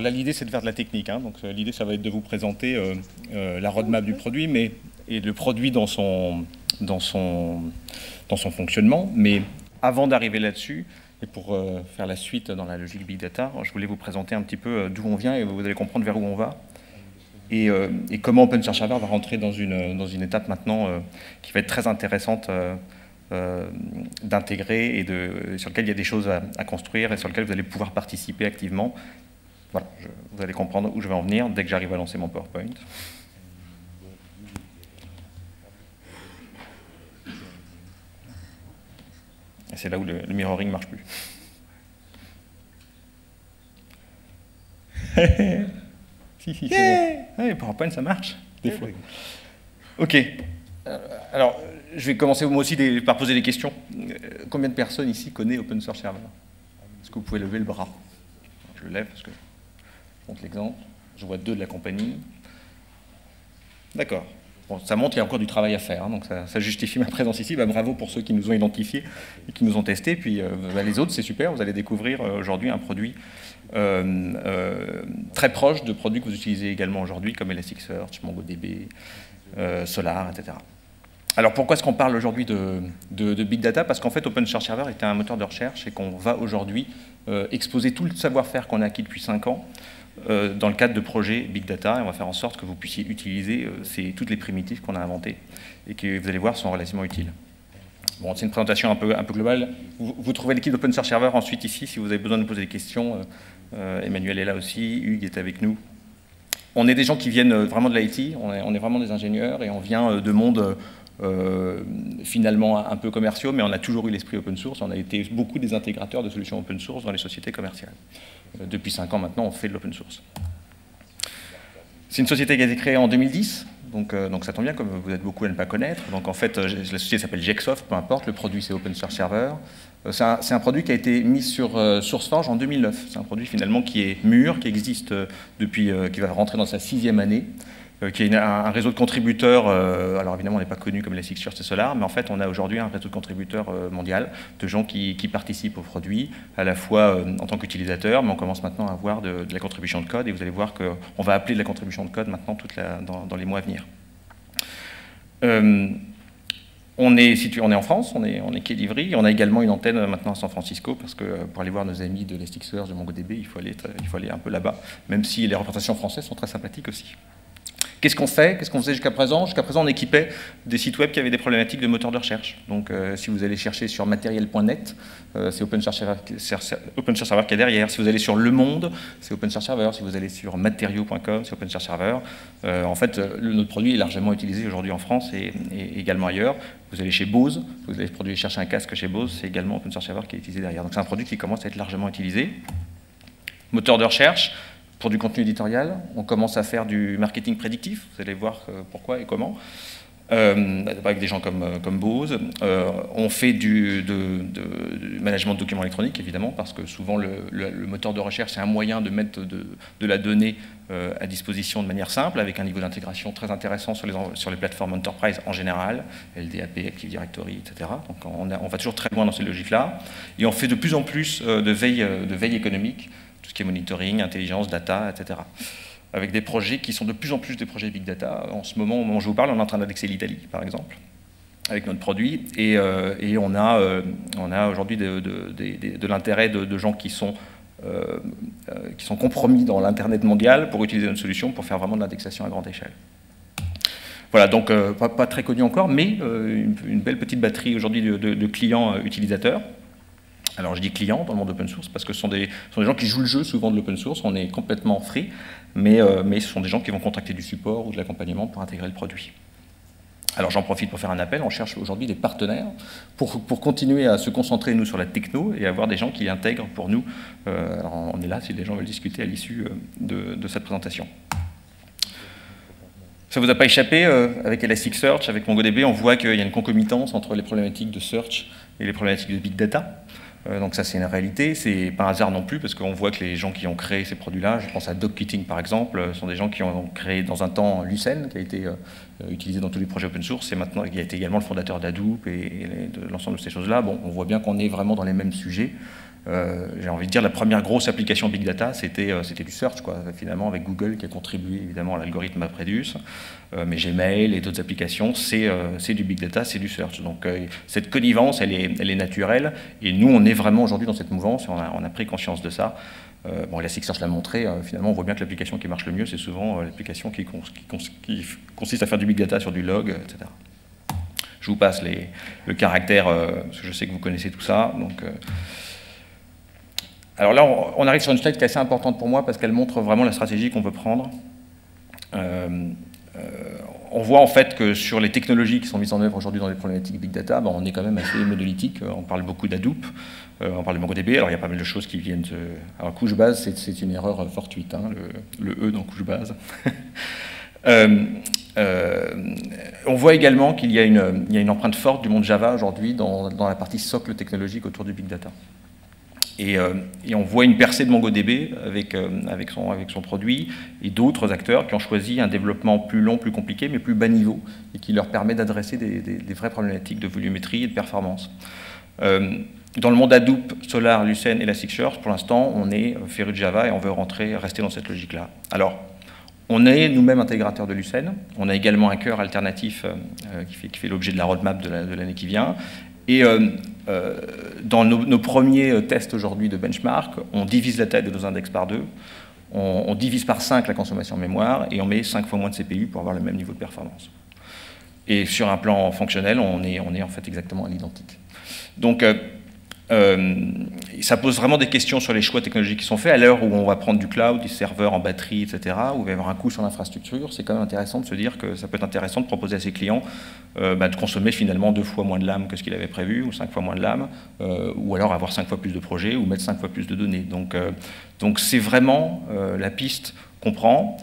là, l'idée, c'est de faire de la technique. Hein. donc l'idée, ça va être de vous présenter la roadmap du produit, mais et le produit dans son, dans son, dans son fonctionnement. Mais avant d'arriver là-dessus, et pour faire la suite dans la logique Big Data, je voulais vous présenter un petit peu d'où on vient et vous allez comprendre vers où on va. Et, comment OpenSearch va rentrer dans une, dans une étape maintenant qui va être très intéressante euh, d'intégrer et sur lequel il y a des choses à, construire et sur lequel vous allez pouvoir participer activement. Voilà, vous allez comprendre où je vais en venir dès que j'arrive à lancer mon PowerPoint. Et c'est là où le, mirroring ne marche plus. si, si, c'est PowerPoint, ça marche, des fois. Ok. Euh, alors, je vais commencer moi aussi par poser des questions. Euh, combien de personnes ici connaissent Open Source Server? Est-ce que vous pouvez lever le bras? Je le lève parce que montre l'exemple. Je vois deux de la compagnie. D'accord. ça montre qu'il y a encore du travail à faire, hein, donc ça, justifie ma présence ici. Bah, bravo pour ceux qui nous ont identifiés et qui nous ont testés. Puis euh, bah, les autres, c'est super. Vous allez découvrir euh, aujourd'hui un produit très proche de produits que vous utilisez également aujourd'hui, comme Elasticsearch, MongoDB, Solar, etc. Alors pourquoi est-ce qu'on parle aujourd'hui de, Big Data? Parce qu'en fait OpenSearch Server était un moteur de recherche et qu'on va aujourd'hui euh, exposer tout le savoir-faire qu'on a acquis depuis 5 ans euh, dans le cadre de projets Big Data et on va faire en sorte que vous puissiez utiliser euh, toutes les primitives qu'on a inventées et que vous allez voir sont relativement utiles. Bon, c'est une présentation un peu, globale. Vous, trouvez l'équipe d'OpenSearch Server ensuite ici si vous avez besoin de poser des questions. Emmanuel est là aussi, Hugues est avec nous. On est des gens qui viennent vraiment de l'IT, on on est, vraiment des ingénieurs et on vient de mondes euh, finalement un peu commerciaux, mais on a toujours eu l'esprit open source. On a été beaucoup des intégrateurs de solutions open source dans les sociétés commerciales. Euh, depuis 5 ans maintenant, on fait de l'open source. C'est une société qui a été créée en 2010, donc, euh, donc, ça tombe bien, comme vous êtes beaucoup à ne pas connaître. Donc en fait, la société s'appelle Jexoft, peu importe, le produit c'est Open Source Server. c'est un, produit qui a été mis sur SourceForge en 2009. C'est un produit finalement qui est mûr, qui existe depuis, qui va rentrer dans sa sixième année. Euh, qui est un, réseau de contributeurs, euh, alors évidemment on n'est pas connu comme Six et Solar, mais en fait on a aujourd'hui un réseau de contributeurs euh, mondial, de gens qui, participent au produit, à la fois en tant qu'utilisateurs, mais on commence maintenant à avoir de, la contribution de code, et vous allez voir qu'on va appeler de la contribution de code maintenant dans, les mois à venir. On est, situé, on est en France, on est, on est quai d'Ivry, on a également une antenne maintenant à San Francisco, parce que pour aller voir nos amis de l'Elasticsearch, de MongoDB, il faut aller un peu là-bas, même si les représentations françaises sont très sympathiques aussi. Qu'est-ce qu'on fait? Qu'est-ce qu'on faisait jusqu'à présent? Jusqu'à présent, on équipait des sites web qui avaient des problématiques de moteur de recherche. Donc, euh, si vous allez chercher sur matériel.net, euh, c'est OpenSearch Server, qui est derrière. Si vous allez sur Le Monde, c'est OpenSearch Server. Si vous allez sur matériaux.com, c'est OpenSearch Server. Euh, en fait, notre produit est largement utilisé aujourd'hui en France et, également ailleurs. Vous allez chez Bose, vous allez produire, chercher un casque chez Bose, c'est également OpenSearch Server qui est utilisé derrière. Donc, c'est un produit qui commence à être largement utilisé. Moteur de recherche, pour du contenu éditorial. On commence à faire du marketing prédictif, vous allez voir euh, pourquoi et comment. Euh, avec des gens comme, euh, Bose. on fait du, management de documents électroniques, évidemment, parce que souvent le, moteur de recherche, c'est un moyen de mettre de, la donnée à disposition de manière simple, avec un niveau d'intégration très intéressant sur les, plateformes enterprise en général, LDAP, Active Directory, etc. Donc on, on va toujours très loin dans ces logiques-là. Et on fait de plus en plus de veille, de veille économique ce qui est monitoring, intelligence, data, etc. Avec des projets qui sont de plus en plus des projets big data. En ce moment, au moment où je vous parle, on est en train d'indexer l'Italie, par exemple, avec notre produit. Et, euh, on a, euh, aujourd'hui de, l'intérêt de, gens qui sont, euh, qui sont compromis dans l'Internet mondial pour utiliser notre solution pour faire vraiment de l'indexation à grande échelle. Voilà, donc pas, très connu encore, mais une, belle petite batterie aujourd'hui de, clients utilisateurs. Alors je dis clients dans le monde open source parce que ce sont des, gens qui jouent le jeu souvent de l'open source, on est complètement free, mais, euh, mais ce sont des gens qui vont contracter du support ou de l'accompagnement pour intégrer le produit. Alors j'en profite pour faire un appel, on cherche aujourd'hui des partenaires pour, pour, continuer à se concentrer nous sur la techno et avoir des gens qui intègrent pour nous. Euh, alors on est là si les gens veulent discuter à l'issue euh, de, de, cette présentation. Ça ne vous a pas échappé, avec Elasticsearch, avec MongoDB, on voit qu'il y a une concomitance entre les problématiques de search et les problématiques de big data. Euh, donc ça c'est une réalité, c'est pas un hasard non plus parce qu'on voit que les gens qui ont créé ces produits-là, je pense à DocKitting par exemple, euh, sont des gens qui ont créé dans un temps Lucene qui a été euh, utilisé dans tous les projets open source et maintenant qui a été également le fondateur d'Hadoop et, de l'ensemble de ces choses-là. Bon, on voit bien qu'on est vraiment dans les mêmes sujets euh, j'ai envie de dire, la première grosse application Big Data, c'était euh, du search, quoi, finalement, avec Google qui a contribué évidemment à l'algorithme Apredus. Euh, mais Gmail et d'autres applications, c'est du Big Data, c'est du search. Donc cette connivence, elle est, elle est, naturelle. Et nous, on est vraiment aujourd'hui dans cette mouvance on a, on a, pris conscience de ça. bon, Elasticsearch l'a montré, finalement, on voit bien que l'application qui marche le mieux, c'est souvent l'application qui, qui, consiste à faire du Big Data sur du log, etc. Je vous passe les, le caractère, parce que je sais que vous connaissez tout ça. Donc, alors là, on, arrive sur une slide qui est assez importante pour moi parce qu'elle montre vraiment la stratégie qu'on veut prendre. Euh, euh, on voit en fait que sur les technologies qui sont mises en œuvre aujourd'hui dans les problématiques big data, ben, on est quand même assez monolithique. On parle beaucoup d'Hadoop, euh, on parle de MongoDB. Alors il y a pas mal de choses qui viennent de. Alors couche base, c'est une erreur fortuite, hein, le, E dans couche base. on voit également qu'il y, a une empreinte forte du monde Java aujourd'hui dans, la partie socle technologique autour du big data. Euh, et, on voit une percée de MongoDB avec, euh, avec, son, produit et d'autres acteurs qui ont choisi un développement plus long, plus compliqué, mais plus bas niveau et qui leur permet d'adresser des, vraies problématiques de volumétrie et de performance. Euh, dans le monde Hadoop, Solar, Lucene et Elasticsearch, pour l'instant, on est féru de Java et on veut rester dans cette logique-là. Alors, on est nous-mêmes intégrateurs de Lucene. On a également un cœur alternatif qui fait l'objet de la roadmap de l'année qui vient. Et euh, dans nos, premiers euh, tests aujourd'hui de benchmark, on divise la taille de nos index par deux, on, divise par 5 la consommation de mémoire et on met 5 fois moins de CPU pour avoir le même niveau de performance. Et sur un plan fonctionnel, on est, on est en fait exactement à l'identique. Donc, euh, ça pose vraiment des questions sur les choix technologiques qui sont faits. À l'heure où on va prendre du cloud, des serveurs en batterie, etc., où il va y avoir un coût sur l'infrastructure, c'est quand même intéressant de se dire que ça peut être intéressant de proposer à ses clients euh, bah, de consommer finalement deux fois moins de lames que ce qu'il avait prévu, ou cinq fois moins de lames, euh, ou alors avoir cinq fois plus de projets, ou mettre cinq fois plus de données. Donc, donc c'est vraiment la piste qu'on prend.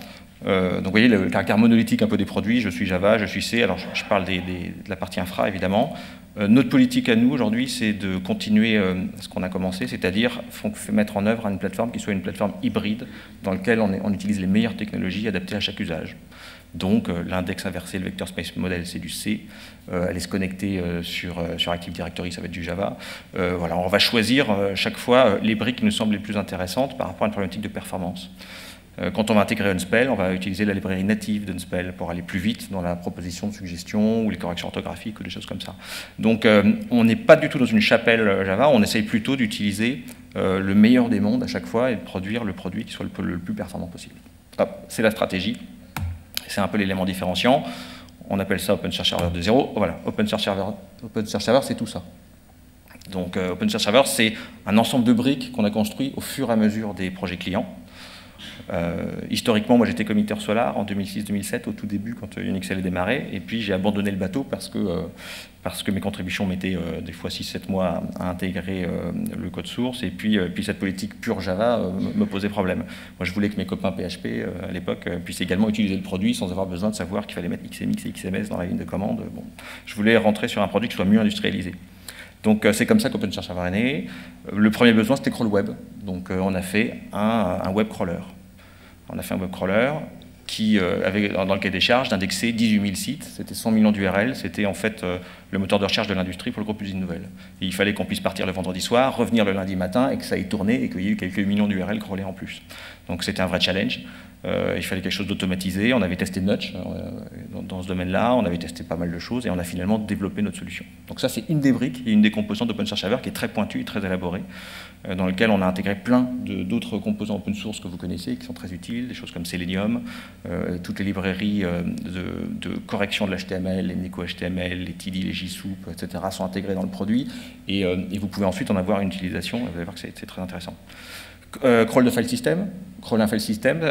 Donc vous voyez le, caractère monolithique un peu des produits, je suis Java, je suis C, alors je, parle de la partie infra évidemment, euh, notre politique à nous aujourd'hui, c'est de continuer euh, ce qu'on a commencé, c'est-à-dire mettre en œuvre une plateforme qui soit une plateforme hybride dans laquelle on, utilise les meilleures technologies adaptées à chaque usage. Donc euh, l'index inversé, le vector space model, c'est du C. aller se connecter sur, sur Active Directory, ça va être du Java. voilà, on va choisir chaque fois les briques qui nous semblent les plus intéressantes par rapport à une problématique de performance. Euh, quand on va intégrer Unspell, on va utiliser la librairie native d'Unspell pour aller plus vite dans la proposition de suggestions ou les corrections orthographiques ou des choses comme ça. Donc euh, on n'est pas du tout dans une chapelle euh, Java, on essaye plutôt d'utiliser le meilleur des mondes à chaque fois et de produire le produit qui soit le, plus performant possible. C'est la stratégie, c'est un peu l'élément différenciant. On appelle ça OpenSearch Server 2.0. Voilà, OpenSearch Server, OpenSearch Server c'est tout ça. Donc OpenSearch Server, c'est un ensemble de briques qu'on a construit au fur et à mesure des projets clients. Euh, historiquement, moi j'étais commiteur Solar en 2006-2007, au tout début, quand Unixel est démarré, et puis j'ai abandonné le bateau parce que, euh, parce que mes contributions mettaient euh, des fois 6-7 mois à, intégrer le code source, et puis, puis cette politique pure Java me posait problème. Moi je voulais que mes copains PHP à l'époque puissent également utiliser le produit sans avoir besoin de savoir qu'il fallait mettre XMX et XMS dans la ligne de commande. Bon, je voulais rentrer sur un produit qui soit mieux industrialisé. Donc c'est comme ça qu'OpenSearch Server est né. Le premier besoin c'était crawl web. Donc on a fait un, web crawler. On a fait un web crawler qui euh, avait dans le des charges d'indexer 18 000 sites, c'était 100 millions d'URL, c'était en fait euh, le moteur de recherche de l'industrie pour le groupe Usine Nouvelle. il fallait qu'on puisse partir le vendredi soir, revenir le lundi matin et que ça ait tourné et qu'il y ait eu quelques millions d'URL crawlés en plus. Donc c'était un vrai challenge. Euh, il fallait quelque chose d'automatisé. On avait testé Notch dans, ce domaine-là, on avait testé pas mal de choses et on a finalement développé notre solution. Donc ça c'est une des briques et une des composantes d'OpenSearch Server qui est très pointue et très élaborée. Euh, dans lequel on a intégré plein d'autres composants open source que vous connaissez, qui sont très utiles, des choses comme Selenium, euh, toutes les librairies euh, de, correction de l'HTML, les NecoHTML, les TD, les JSOUP, etc. sont intégrés dans le produit, et, vous pouvez ensuite en avoir une utilisation, vous allez voir que c'est très intéressant. Crawl de file system, crawl un file system,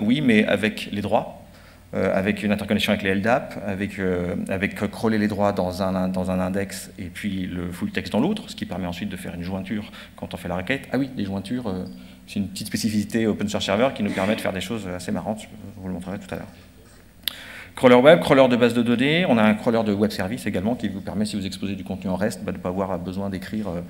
oui, mais avec les droits, euh, avec une interconnexion avec les LDAP, avec, euh, avec crawler les droits dans un, dans un index et puis le full text dans l'autre, ce qui permet ensuite de faire une jointure quand on fait la requête. Ah oui, les jointures, euh, c'est une petite spécificité Open Source Server qui nous permet de faire des choses assez marrantes, je vous le montrerai tout à l'heure. Crawler web, crawler de base de données, on a un crawler de web service également qui vous permet, si vous exposez du contenu en REST, bah, de ne pas avoir besoin d'écrire euh,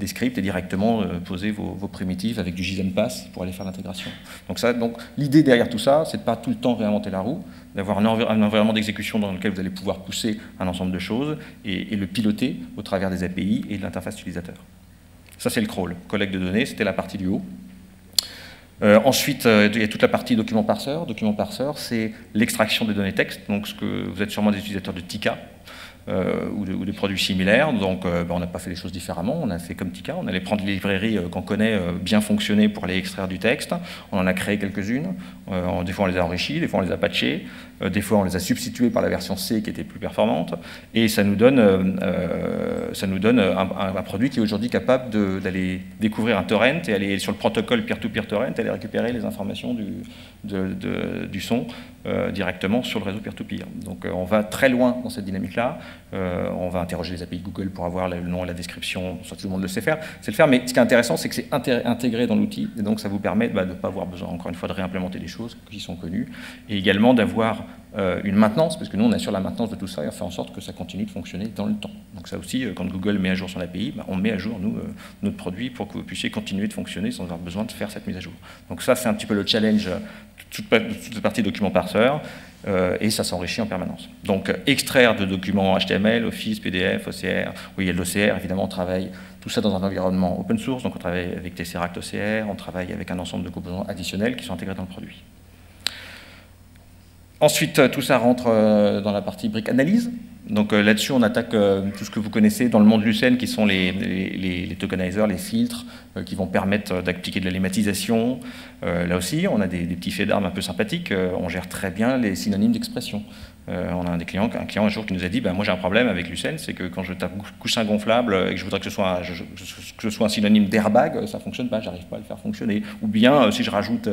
des scripts et directement euh, poser vos, primitives avec du JSON Pass pour aller faire l'intégration. Donc, donc l'idée derrière tout ça, c'est de ne pas tout le temps réinventer la roue, d'avoir un, environnement d'exécution dans lequel vous allez pouvoir pousser un ensemble de choses et, le piloter au travers des API et de l'interface utilisateur. Ça, c'est le crawl, collecte de données, c'était la partie du haut. Ensuite, il y a toute la partie document parseur. Document parseur, c'est l'extraction des données texte. Donc, vous êtes sûrement des utilisateurs de Tika. Euh, ou, des produits similaires. Donc euh, ben, on n'a pas fait les choses différemment, on a fait comme Tika, on allait prendre les librairies euh, qu'on connaît bien fonctionner pour aller extraire du texte, on en a créé quelques-unes, des fois on les a enrichies, des fois on les a patchées, des fois on les a substituées par la version C qui était plus performante, et ça nous donne, ça nous donne un, produit qui est aujourd'hui capable d'aller découvrir un torrent et aller sur le protocole peer-to-peer torrent et aller récupérer les informations du, du son directement sur le réseau peer-to-peer. Donc on va très loin dans cette dynamique-là. Euh, on va interroger les API Google pour avoir le nom et la description, soit tout le monde le sait faire, c'est le faire, mais ce qui est intéressant, c'est que c'est intégré dans l'outil, et donc ça vous permet bah, de ne pas avoir besoin, encore une fois, de réimplémenter des choses qui sont connues, et également d'avoir euh, une maintenance, parce que nous, on assure la maintenance de tout ça et on fait en sorte que ça continue de fonctionner dans le temps. Donc ça aussi, euh, quand Google met à jour son API, bah, on met à jour, nous, notre produit pour que vous puissiez continuer de fonctionner sans avoir besoin de faire cette mise à jour. Donc ça, c'est un petit peu le challenge, toute, toute partie document parseur. Euh, et ça s'enrichit en permanence. Donc extraire de documents HTML, Office, PDF, OCR, oui il l'OCR, évidemment on travaille tout ça dans un environnement open source, donc on travaille avec Tesseract OCR, on travaille avec un ensemble de composants additionnels qui sont intégrés dans le produit. Ensuite, tout ça rentre euh, dans la partie brique analyse. Donc euh, là-dessus, on attaque tout ce que vous connaissez dans le monde Lucene, qui sont les, tokenizers, les filtres, qui vont permettre d'appliquer de la lématisation. là aussi, on a des, petits faits d'armes un peu sympathiques. on gère très bien les synonymes d'expression. Euh, on a un, des clients, un client un jour qui nous a dit ben, Moi j'ai un problème avec Lucene, c'est que quand je tape coussin gonflable et que je voudrais que ce soit un, que ce soit un synonyme d'airbag, ça ne fonctionne pas, j'arrive pas à le faire fonctionner. Ou bien euh, si je rajoute,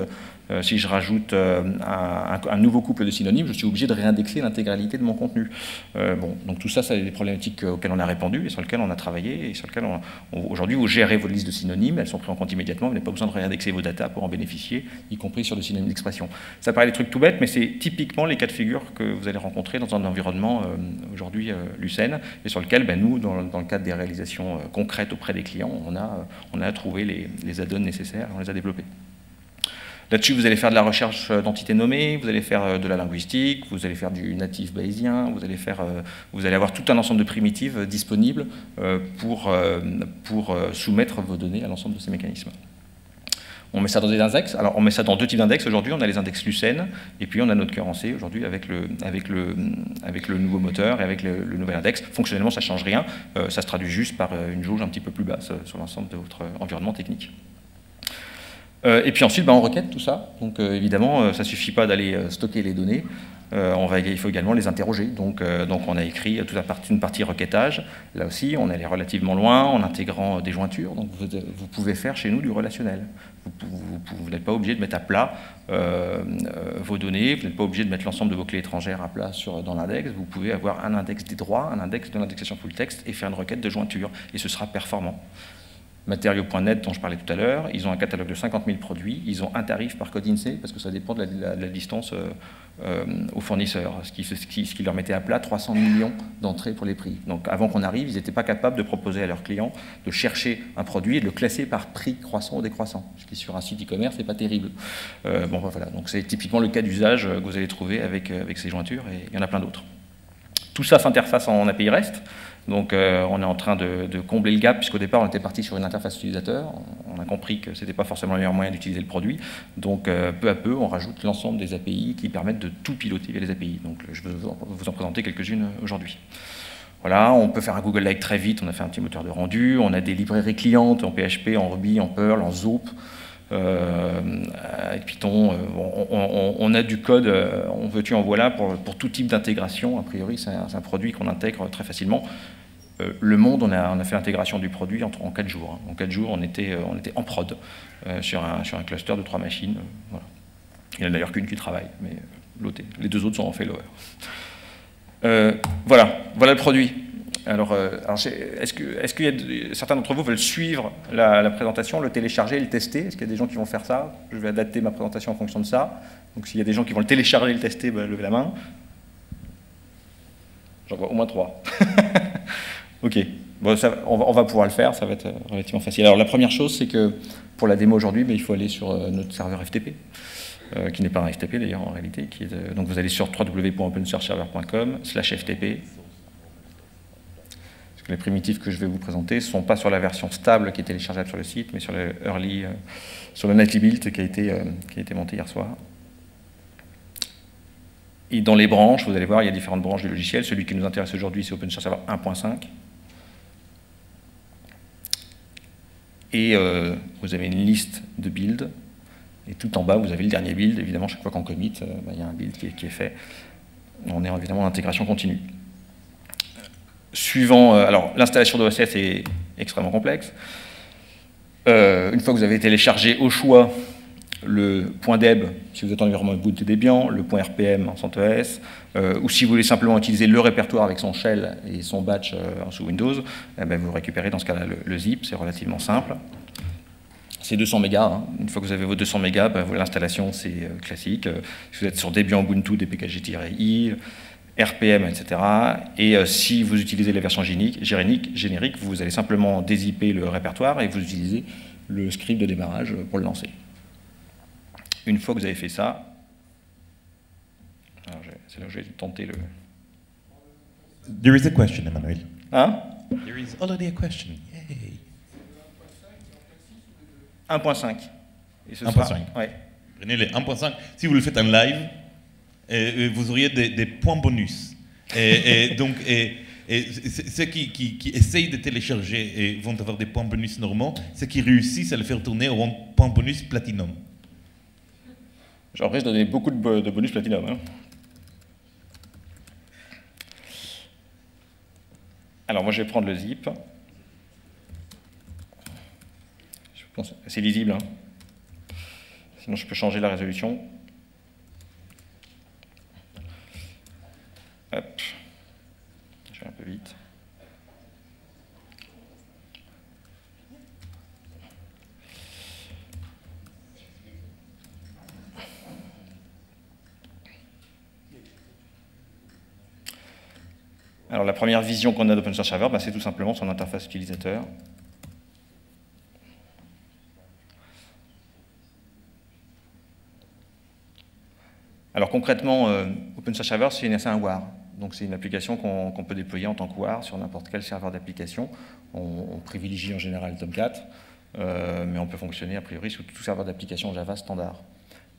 euh, si je rajoute un, nouveau couple de synonymes, je suis obligé de réindexer l'intégralité de mon contenu. bon, donc tout ça, c'est des problématiques auxquelles on a répondu et sur lesquelles on a travaillé et sur lesquelles aujourd'hui vous gérez vos listes de synonymes, elles sont prises en compte immédiatement, vous n'avez pas besoin de réindexer vos datas pour en bénéficier, y compris sur des synonymes d'expression. Ça paraît des trucs tout bêtes, mais c'est typiquement les cas de figure que vous allez rencontrer dans un environnement euh, aujourd'hui euh, Lucene, et sur lequel ben, nous, dans, le cadre des réalisations euh, concrètes auprès des clients, on a, on a trouvé les, les add-ons nécessaires, on les a développés. Là-dessus, vous allez faire de la recherche d'entités nommées, vous allez faire de la linguistique, vous allez faire du natif bayésien, vous allez, faire, vous allez avoir tout un ensemble de primitives disponibles pour, pour soumettre vos données à l'ensemble de ces mécanismes. On met ça dans des index. Alors, on met ça dans deux types d'index. Aujourd'hui, on a les index Lucene, et puis on a notre cœur en C aujourd'hui avec le, avec, le, avec le nouveau moteur et avec le, nouvel index. Fonctionnellement, ça ne change rien. Euh, ça se traduit juste par euh, une jauge un petit peu plus basse euh, sur l'ensemble de votre environnement technique. Et puis ensuite, ben, on requête tout ça. Donc évidemment, ça ne suffit pas d'aller stocker les données. Euh, il faut également les interroger. Donc, euh, on a écrit toute une partie requêtage. Là aussi, on est allé relativement loin en intégrant des jointures. Donc vous, pouvez faire chez nous du relationnel. Vous, n'êtes pas obligé de mettre à plat euh, vos données, vous n'êtes pas obligé de mettre l'ensemble de vos clés étrangères à plat dans l'index. Vous pouvez avoir un index des droits, un index de l'indexation full text et faire une requête de jointure. Et ce sera performant. Matériaux.net dont je parlais tout à l'heure, ils ont un catalogue de 50 000 produits, ils ont un tarif par code INSEE parce que ça dépend de la, distance euh, euh, aux fournisseurs, ce qui, ce, qui, leur mettait à plat 300 millions d'entrées pour les prix. Donc avant qu'on arrive, ils n'étaient pas capables de proposer à leurs clients de chercher un produit et de le classer par prix croissant ou décroissant, ce qui sur un site e-commerce n'est pas terrible. Euh, bon voilà, donc c'est typiquement le cas d'usage que vous allez trouver avec, avec ces jointures et il y en a plein d'autres. Tout ça s'interface en API REST. Donc euh, on est en train de, combler le gap, puisqu'au départ on était parti sur une interface utilisateur, on a compris que ce n'était pas forcément le meilleur moyen d'utiliser le produit, donc euh, peu à peu on rajoute l'ensemble des API qui permettent de tout piloter via les API. Donc je vais vous en présenter quelques-unes aujourd'hui. Voilà, on peut faire un Google Like très vite, on a fait un petit moteur de rendu, on a des librairies clientes en PHP, en Ruby, en Perl, en Zoop, avec Python, on, a du code, on veut-tu en voilà pour, tout type d'intégration. A priori, c'est un, produit qu'on intègre très facilement. Euh, le monde, on a, fait l'intégration du produit en, en 4 jours. Hein. En 4 jours, on était, euh, en prod euh, sur, un, cluster de 3 machines. Il n'y en a d'ailleurs qu'une qui travaille, mais les deux autres sont en failover. voilà, voilà le produit. Alors, est-ce que, est que y a certains d'entre vous veulent suivre la, présentation, le télécharger, le tester? Est-ce qu'il y a des gens qui vont faire ça? Je vais adapter ma présentation en fonction de ça. Donc, s'il y a des gens qui vont le télécharger et le tester, ben, levez la main. J'en vois au moins trois. Ok, bon, on, va, pouvoir le faire, ça va être euh, relativement facile. Alors la première chose, c'est que pour la démo aujourd'hui, ben, il faut aller sur euh, notre serveur FTP, euh, qui n'est pas un FTP d'ailleurs en réalité. Qui est, donc vous allez sur www.opensourceserver.com slash FTP. Les primitives que je vais vous présenter ne sont pas sur la version stable qui est téléchargeable sur le site, mais sur le early, sur le nightly build qui a été, qui a été monté hier soir. Et dans les branches, vous allez voir, il y a différentes branches du logiciel. Celui qui nous intéresse aujourd'hui, c'est OpenShift Server 1.5. Et euh, vous avez une liste de builds. Et tout en bas, vous avez le dernier build. Évidemment, chaque fois qu'on commit, euh, bah, il y a un build qui est, fait. On est évidemment en intégration continue. Suivant, euh, alors l'installation d'OSS est extrêmement complexe. une fois que vous avez téléchargé au choix le point deb si vous êtes en environnement Ubuntu Debian, le point RPM en CentOS, euh, ou si vous voulez simplement utiliser le répertoire avec son shell et son batch euh, sous Windows, eh ben, vous récupérez dans ce cas-là le, zip, c'est relativement simple. C'est 200 mégas. Hein. Une fois que vous avez vos 200 mégas, ben, l'installation c'est euh, classique. si vous êtes sur Debian Ubuntu, dpkg-i, RPM, etc. Et si vous utilisez la version générique, générique, vous allez simplement dézipper le répertoire et vous utilisez le script de démarrage pour le lancer. Une fois que vous avez fait ça, c'est là où j'ai tenté le. There is a question, Emmanuel. Hein? There is already a question. Yay. 1.5. 1.5. Ouais. Prenez les 1.5. Si vous le faites en live, et, vous auriez des, points bonus. Et, donc, et, ceux qui, qui, qui, essayent de télécharger et vont avoir des points bonus normaux, ceux qui réussissent à le faire tourner auront points bonus platinum. Genre, après, je donnais beaucoup de, bonus platinum. Hein. Alors, moi, je vais prendre le zip. C'est lisible. Hein. Sinon, je peux changer la résolution. Hop. Je vais un peu vite. Alors la première vision qu'on a Server, bah, c'est tout simplement son interface utilisateur. Alors concrètement, euh, OpenSearch Server, c'est un WAR. Donc c'est une application qu'on peut déployer en tant que WAR sur n'importe quel serveur d'application. On, privilégie en général Tomcat, euh, mais on peut fonctionner a priori sur tout serveur d'application Java standard.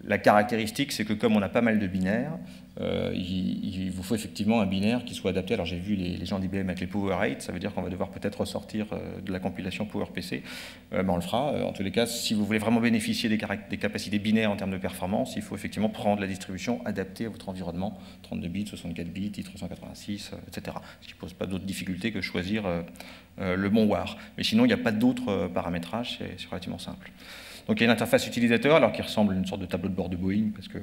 La caractéristique, c'est que comme on a pas mal de binaires, euh, il, vous faut effectivement un binaire qui soit adapté. Alors j'ai vu les, gens d'IBM avec les Power 8, ça veut dire qu'on va devoir peut-être ressortir euh, de la compilation PowerPC. Euh, ben on le fera. En tous les cas, si vous voulez vraiment bénéficier des, capacités binaires en termes de performance, il faut effectivement prendre la distribution adaptée à votre environnement, 32 bits, 64 bits, i386, etc. Ce qui ne pose pas d'autres difficultés que choisir le bon WAR. Mais sinon, il n'y a pas d'autres paramétrages, c'est relativement simple. Donc il y a une interface utilisateur, alors qui ressemble à une sorte de tableau de bord de Boeing, parce que,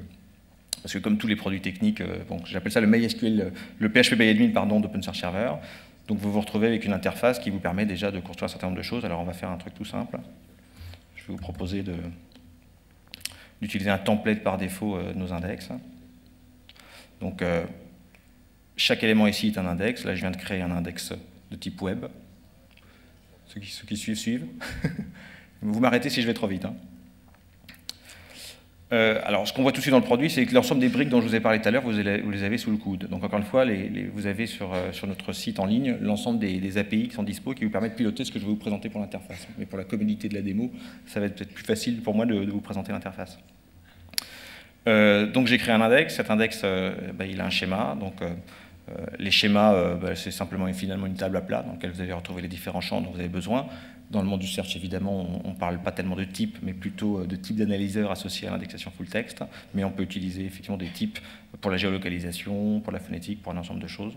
parce que comme tous les produits techniques, euh, j'appelle ça le MySQL, le PHP by admin pardon, d'OpenSearch Server. Donc vous vous retrouvez avec une interface qui vous permet déjà de construire un certain nombre de choses. Alors on va faire un truc tout simple. Je vais vous proposer d'utiliser un template par défaut euh, de nos index. Donc euh, chaque élément ici est un index. Là je viens de créer un index de type web. Ceux qui, ceux qui suivent, suivent. Vous m'arrêtez si je vais trop vite. Hein. Euh, alors, ce qu'on voit tout de suite dans le produit, c'est que l'ensemble des briques dont je vous ai parlé tout à l'heure, vous, les avez sous le coude. Donc, encore une fois, vous avez sur, euh, sur, notre site en ligne l'ensemble des, API qui sont dispo, qui vous permettent de piloter ce que je vais vous présenter pour l'interface. Mais pour la communauté de la démo, ça va être peut-être plus facile pour moi de, vous présenter l'interface. Euh, donc, j'ai créé un index. Cet index, bah, il a un schéma. Donc, les schémas, bah, c'est simplement finalement une table à plat dans laquelle vous allez retrouver les différents champs dont vous avez besoin. Dans le monde du search, évidemment, on ne parle pas tellement de type, mais plutôt euh, de type d'analyseur associé à l'indexation full text. Mais on peut utiliser effectivement des types pour la géolocalisation, pour la phonétique, pour un ensemble de choses.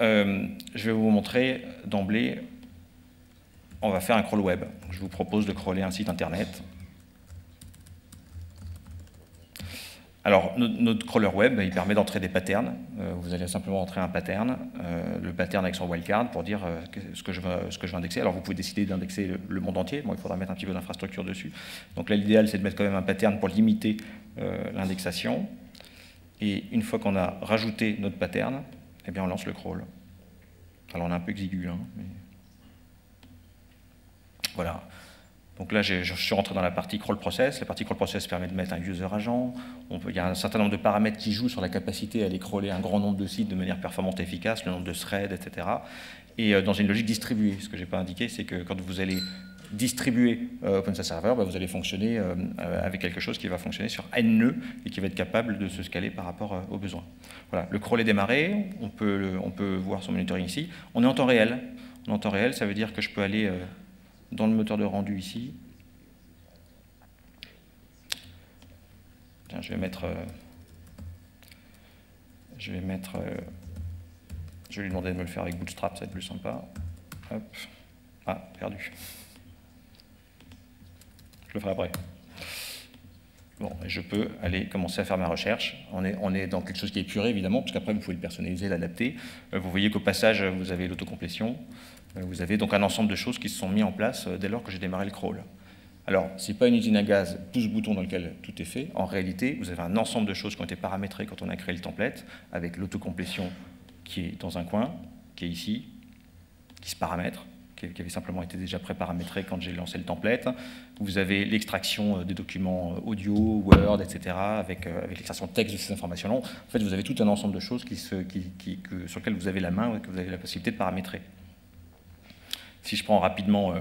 Euh, je vais vous montrer d'emblée, on va faire un crawl web. Je vous propose de crawler un site internet Alors, notre crawler web, il permet d'entrer des patterns. Euh, vous allez simplement entrer un pattern, euh, le pattern avec son wildcard pour dire euh, ce, que je veux, indexer. Alors, vous pouvez décider d'indexer le, monde entier. Bon, il faudra mettre un petit peu d'infrastructure dessus. Donc là, l'idéal, c'est de mettre quand même un pattern pour limiter l'indexation. Et une fois qu'on a rajouté notre pattern, eh bien, on lance le crawl. Alors, on est un peu exigu, hein. Voilà. Donc là, je suis rentré dans la partie crawl process. La partie crawl process permet de mettre un user agent. Il y a un certain nombre de paramètres qui jouent sur la capacité à aller crawler un grand nombre de sites de manière performante et efficace, le nombre de threads, etc. Et euh, dans une logique distribuée. Ce que je n'ai pas indiqué, c'est que quand vous allez distribuer euh, Server, bah, vous allez fonctionner euh, avec quelque chose qui va fonctionner sur n nœuds et qui va être capable de se scaler par rapport aux besoins. Voilà, le crawl est démarré, on peut, on peut voir son monitoring ici. On est en temps réel. En temps réel, ça veut dire que je peux aller dans le moteur de rendu ici. je vais mettre. Euh, je vais mettre. Euh, je vais lui demander de me le faire avec Bootstrap, ça va être plus sympa. Hop. Ah, perdu. Je le ferai après. Bon, je peux aller commencer à faire ma recherche. On est, on est dans quelque chose qui est puré, évidemment, parce qu'après, vous pouvez le personnaliser, l'adapter. Euh, vous voyez qu'au passage, vous avez l'autocomplétion. Euh, vous avez donc un ensemble de choses qui se sont mis en place euh, dès lors que j'ai démarré le crawl. Alors, ce n'est pas une usine à gaz, pouce bouton dans lequel tout est fait. En réalité, vous avez un ensemble de choses qui ont été paramétrées quand on a créé le template, avec l'autocomplétion qui est dans un coin, qui est ici, qui se paramètre, qui avait simplement été déjà pré-paramétré quand j'ai lancé le template. Vous avez l'extraction euh, des documents audio, Word, etc., avec, avec l'extraction texte de ces informations-là. En fait, vous avez tout un ensemble de choses sur lesquelles vous avez la main et que vous avez la possibilité de paramétrer. Si je prends rapidement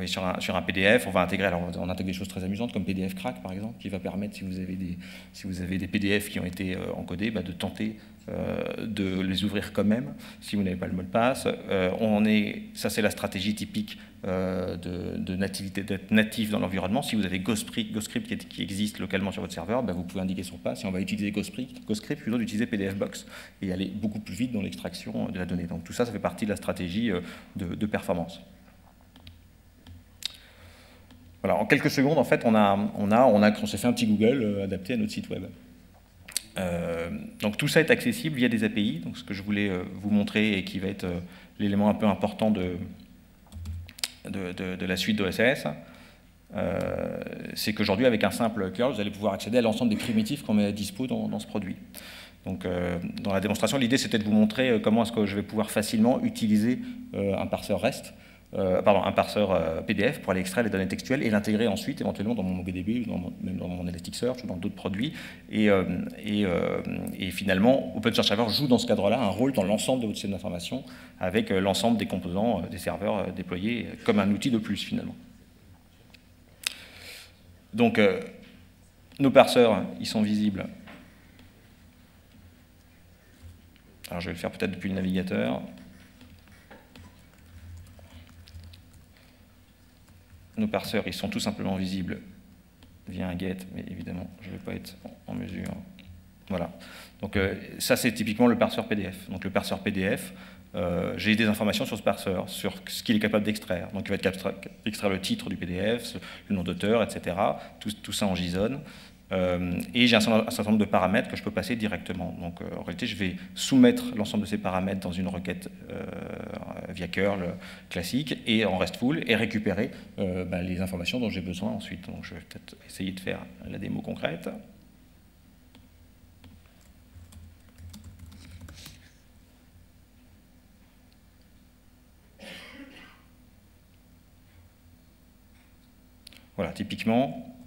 euh, sur, un, sur, un, PDF, on va intégrer, alors on intègre des choses très amusantes comme PDF Crack par exemple, qui va permettre, si vous avez des, PDF qui ont été euh, encodés, bah, de tenter euh, de les ouvrir quand même, si vous n'avez pas le mot de passe. on est, ça c'est la stratégie typique de, nativité, d'être natif dans l'environnement. Si vous avez GhostScript, GhostScript qui, existe localement sur votre serveur, bah, vous pouvez indiquer son passe et on va utiliser GhostScript, GhostScript plutôt d'utiliser PDFbox et aller beaucoup plus vite dans l'extraction de la donnée. Donc tout ça, ça fait partie de la stratégie de performance. Voilà, en quelques secondes, en fait, on, a, on, a, on, a, on s'est fait un petit Google euh, adapté à notre site web. Euh, donc tout ça est accessible via des API. Donc ce que je voulais euh, vous montrer et qui va être l'élément un peu important de, de, de, la suite d'OSS, c'est qu'aujourd'hui, avec un simple curl, vous allez pouvoir accéder à l'ensemble des primitives qu'on met à dispo dans, dans ce produit. Donc, dans la démonstration, l'idée c'était de vous montrer comment est-ce que je vais pouvoir facilement utiliser un parseur REST euh, un parseur euh, PDF pour aller extraire les données textuelles et l'intégrer ensuite éventuellement dans mon MongoDB, dans même dans mon Elasticsearch ou dans d'autres produits. Et, euh, et, finalement, OpenSearch Server joue dans ce cadre-là un rôle dans l'ensemble de votre système d'information avec l'ensemble des composants des serveurs déployés comme un outil de plus finalement. Donc, nos parseurs, ils sont visibles. Alors, je vais le faire peut-être depuis le navigateur. Nos parseurs, ils sont tout simplement visibles via un get, mais évidemment, je ne vais pas être en mesure. Voilà. Donc euh, ça, c'est typiquement le parseur PDF. Donc le parseur PDF, euh, j'ai des informations sur ce parseur, sur ce qu'il est capable d'extraire. Donc il va être extraire le titre du PDF, le nom d'auteur, etc. Tout, ça en JSON. Euh, et j'ai un, certain nombre de paramètres que je peux passer directement. Donc euh, en réalité, je vais soumettre l'ensemble de ces paramètres dans une requête euh, via curl classique et en RESTful et récupérer bah, les informations dont j'ai besoin ensuite. Donc je vais peut-être essayer de faire la démo concrète. Voilà, typiquement,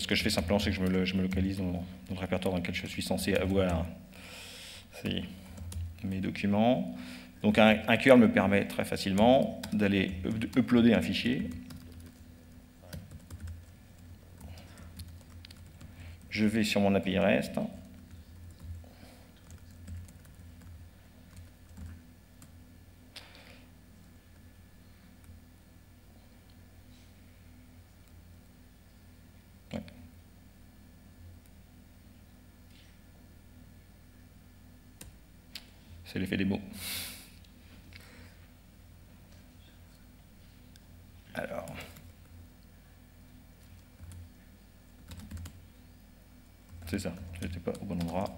ce que je fais simplement, c'est que je me, localise dans, le répertoire dans lequel je suis censé avoir mes documents. Donc un, un curl me permet très facilement d'aller uploader un fichier. Je vais sur mon API REST. C'est l'effet des mots. Alors. C'est ça, je n'étais pas au bon endroit.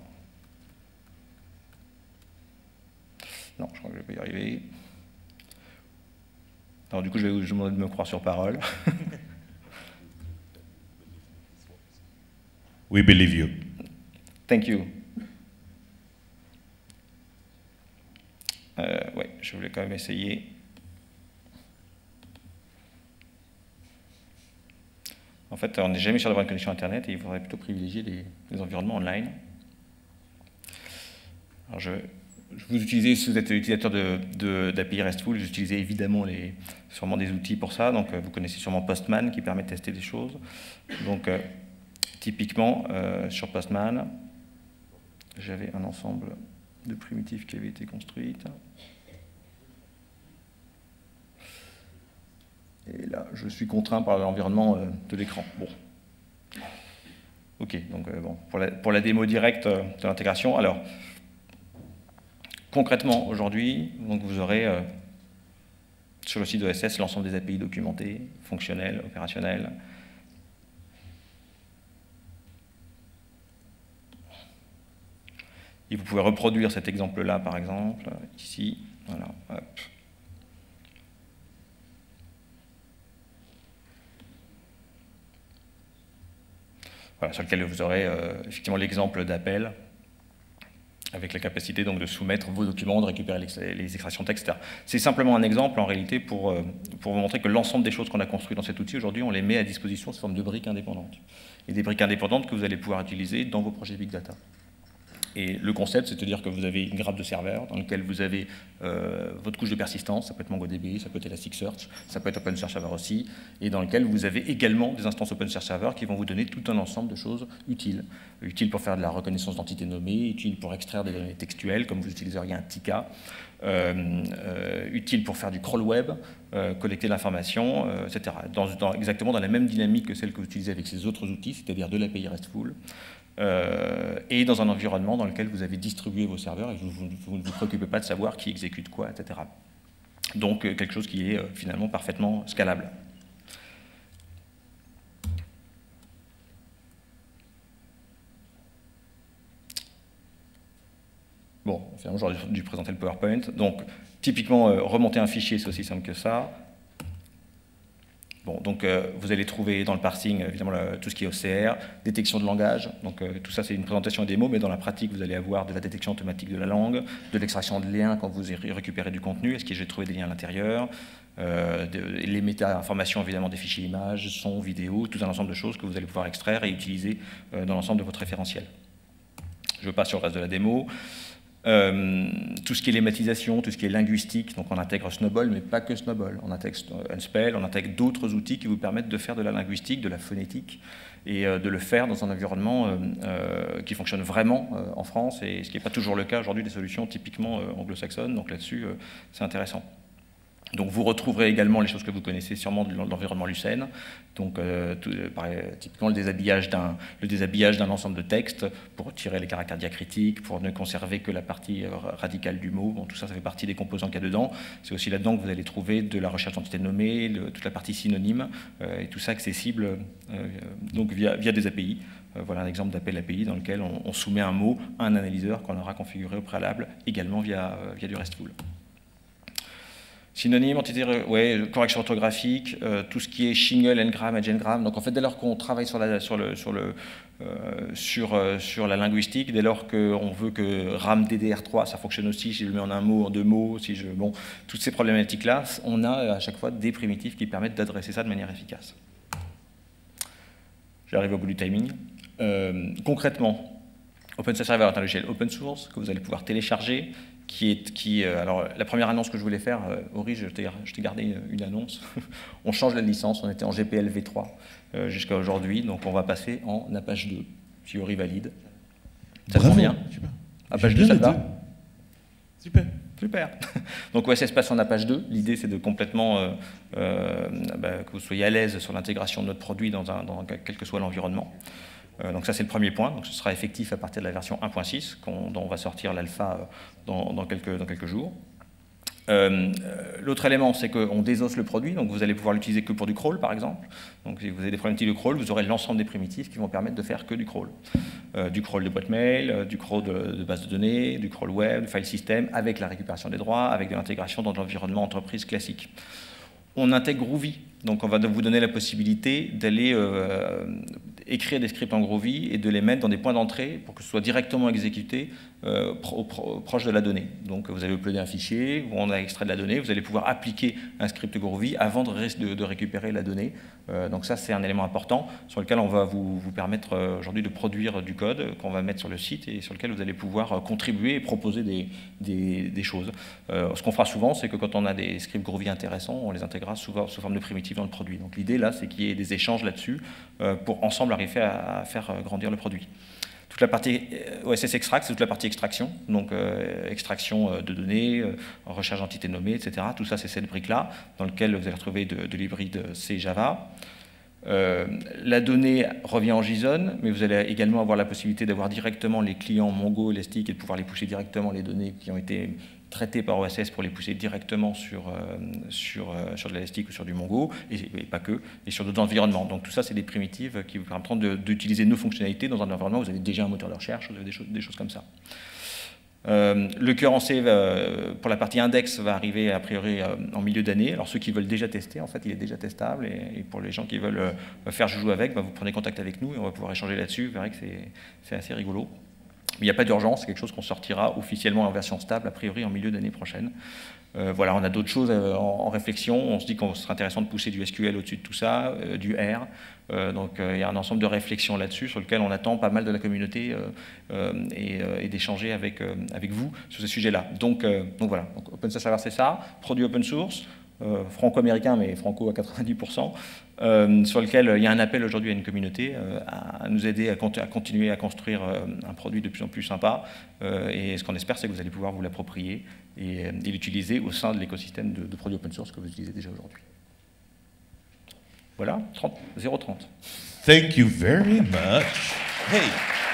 Non, je crois que je vais pas y arriver. Alors du coup, je vais vous demander de me croire sur parole. We believe you. Thank you. Euh, ouais, je voulais quand même essayer. En fait, on n'est jamais sur la bonne connexion Internet et il faudrait plutôt privilégier les, environnements online. Je, vous utilisez, si vous êtes utilisateur d'API de, RESTful, vous utilisez évidemment les, sûrement des outils pour ça. Donc, euh, vous connaissez sûrement Postman qui permet de tester des choses. Donc, euh, typiquement, euh, sur Postman, j'avais un ensemble de primitives qui avaient été construites. Et là, je suis contraint par l'environnement de l'écran. Bon. Ok, donc bon, pour la, démo directe de l'intégration, alors, Concrètement, aujourd'hui, vous aurez euh, sur le site OSS l'ensemble des API documentés, fonctionnels, opérationnels. Et vous pouvez reproduire cet exemple-là, par exemple, ici. Voilà, Voilà, sur lequel vous aurez euh, effectivement l'exemple d'appel avec la capacité donc de soumettre vos documents, de récupérer les, extractions de texte. C'est simplement un exemple en réalité pour, euh, pour vous montrer que l'ensemble des choses qu'on a construites dans cet outil aujourd'hui, on les met à disposition sous forme de briques indépendantes. Et des briques indépendantes que vous allez pouvoir utiliser dans vos projets Big Data. Et le concept, c'est de dire que vous avez une grappe de serveurs dans lequel vous avez euh, votre couche de persistance, ça peut être MongoDB, ça peut être Elasticsearch, ça peut être OpenSearch Server aussi, et dans lequel vous avez également des instances OpenSearch Server qui vont vous donner tout un ensemble de choses utiles. Utiles pour faire de la reconnaissance d'entités nommées, utiles pour extraire des données textuelles, comme vous utiliseriez un TICA, euh, euh, utiles pour faire du crawl web, collecter l'information, etc. Dans, exactement dans la même dynamique que celle que vous utilisez avec ces autres outils, c'est-à-dire de l'API RESTful. Euh, et dans un environnement dans lequel vous avez distribué vos serveurs et vous, ne vous préoccupez pas de savoir qui exécute quoi, etc. Donc euh, quelque chose qui est euh, finalement parfaitement scalable. Bon, finalement, j'aurais dû présenter le PowerPoint. Donc, typiquement, remonter un fichier, c'est aussi simple que ça. Bon, donc euh, vous allez trouver dans le parsing évidemment tout ce qui est OCR, détection de langage, donc euh, tout ça c'est une présentation et des mots, mais dans la pratique vous allez avoir de la détection automatique de la langue, de l'extraction de liens quand vous récupérez du contenu, est-ce que j'ai trouvé des liens à l'intérieur, euh, les méta-informations évidemment des fichiers images, son, vidéo, tout un ensemble de choses que vous allez pouvoir extraire et utiliser dans l'ensemble de votre référentiel. Je passe sur le reste de la démo. Euh, tout ce qui est lématisation, tout ce qui est linguistique, donc on intègre Snowball, mais pas que Snowball. On intègre Unspell, on intègre d'autres outils qui vous permettent de faire de la linguistique, de la phonétique, et euh, de le faire dans un environnement euh, qui fonctionne vraiment en France, et ce qui n'est pas toujours le cas aujourd'hui des solutions typiquement anglo-saxonnes. Donc là-dessus, c'est intéressant. Donc vous retrouverez également les choses que vous connaissez sûrement de l'environnement Lucene, donc euh, euh, typiquement le déshabillage d'un ensemble de textes pour tirer les caractères diacritiques, pour ne conserver que la partie euh, radicale du mot. Bon, tout ça, ça fait partie des composants qu'il y a dedans. C'est aussi là-dedans que vous allez trouver de la recherche d'entités nommées, toute la partie synonyme, et tout ça accessible donc via, des API. voilà un exemple d'appel API dans lequel on, on, soumet un mot à un analyseur qu'on aura configuré au préalable, également via, via du RESTful. Synonyme, correction orthographique, euh, tout ce qui est shingle, ngram, ngram. Donc en fait, dès lors qu'on travaille sur la, sur le, sur euh, euh, sur la linguistique, dès lors qu'on veut que RAM DDR3, ça fonctionne aussi, si je le mets en un mot, en deux mots, si je, bon, toutes ces problématiques-là, on a à chaque fois des primitifs qui permettent d'adresser ça de manière efficace. J'arrive au bout du timing. concrètement, OpenSearch Server est un logiciel open source que vous allez pouvoir télécharger, qui est, qui, euh, alors la première annonce que je voulais faire, euh, Ori, je t'ai gardé une, annonce. on change la licence, on était en GPL v3 euh, jusqu'à aujourd'hui, donc on va passer en Apache 2, si Ori valide. Ça sent bien. Super. Apache 2, ça va Super. Super. Donc OSS passe en Apache 2. L'idée, c'est de complètement bah, que vous soyez à l'aise sur l'intégration de notre produit dans, un, dans quel que soit l'environnement. Euh, donc ça c'est le premier point, donc ce sera effectif à partir de la version 1.6 dont on va sortir l'alpha euh, dans, quelques, jours. Euh, l'autre élément, c'est qu'on désosse le produit, donc vous allez pouvoir l'utiliser que pour du crawl, par exemple. Donc si vous avez des problématiques de crawl, vous aurez l'ensemble des primitifs qui vont permettre de faire que du crawl. du crawl de boîte mail, du crawl de, base de données, du crawl web, du file system, avec la récupération des droits, avec de l'intégration dans l'environnement entreprise classique. On intègre Groovy, donc on va vous donner la possibilité d'aller écrire des scripts en Groovy et de les mettre dans des points d'entrée pour que ce soit directement exécuté euh, proche de la donnée. Donc vous avez uploadé un fichier, on a extrait de la donnée, vous allez pouvoir appliquer un script Groovy avant de, récupérer la donnée. Euh, donc ça c'est un élément important sur lequel on va vous, permettre euh, aujourd'hui de produire du code qu'on va mettre sur le site et sur lequel vous allez pouvoir contribuer et proposer des, des, choses. ce qu'on fera souvent c'est que quand on a des scripts Groovy intéressants, on les intégrera souvent sous forme de primitives dans le produit. Donc l'idée là c'est qu'il y ait des échanges là-dessus pour ensemble arriver à, à faire grandir le produit. Toute la partie euh, OSS extract, c'est toute la partie extraction, donc euh, extraction euh, de données, recherche d'entités nommées, etc. Tout ça, c'est cette brique-là, dans laquelle vous allez retrouver de, l'hybride C Java. la donnée revient en JSON, mais vous allez également avoir la possibilité d'avoir directement les clients Mongo, Elastic et de pouvoir les pousser directement les données qui ont été traités par OSS pour les pousser directement sur, euh, sur, euh, sur de l'élastique ou sur du Mongo, et, pas que, et sur d'autres environnements. Donc tout ça, c'est des primitives qui vous permettront d'utiliser nos fonctionnalités dans un environnement où vous avez déjà un moteur de recherche, des choses comme ça. Euh, le cœur en C pour la partie index va arriver a priori en milieu d'année. Alors ceux qui veulent déjà tester, en fait, il est déjà testable. Et, pour les gens qui veulent faire joujou avec, bah, vous prenez contact avec nous et on va pouvoir échanger là-dessus. Vous verrez que c'est assez rigolo. Il n'y a pas d'urgence, c'est quelque chose qu'on sortira officiellement en version stable, a priori en milieu d'année prochaine. Euh, voilà, on a d'autres choses euh, en, réflexion. On se dit qu'on serait intéressant de pousser du SQL au-dessus de tout ça, euh, du R. donc il y a un ensemble de réflexions là-dessus sur lequel on attend pas mal de la communauté et, d'échanger avec, vous sur ces sujets-là. Donc, voilà, OpenStack c'est ça. Produit open source, franco-américain, mais franco à 90%. Euh, sur lequel il y a un appel aujourd'hui à une communauté euh, à nous aider à, continuer à construire euh, un produit de plus en plus sympa. et ce qu'on espère, c'est que vous allez pouvoir vous l'approprier et, l'utiliser au sein de l'écosystème de, produits open source que vous utilisez déjà aujourd'hui. Voilà, 0,30. Thank you very much. Hey.